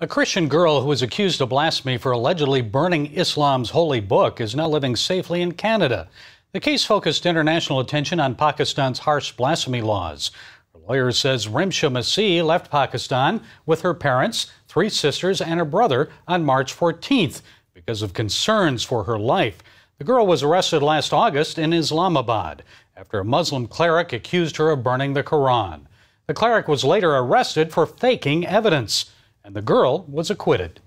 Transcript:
A Christian girl who was accused of blasphemy for allegedly burning Islam's holy book is now living safely in Canada. The case focused international attention on Pakistan's harsh blasphemy laws. Her lawyer says Rimsha Masih left Pakistan with her parents, three sisters, and a brother on March 14th because of concerns for her life. The girl was arrested last August in Islamabad after a Muslim cleric accused her of burning the Quran. The cleric was later arrested for faking evidence and the girl was acquitted.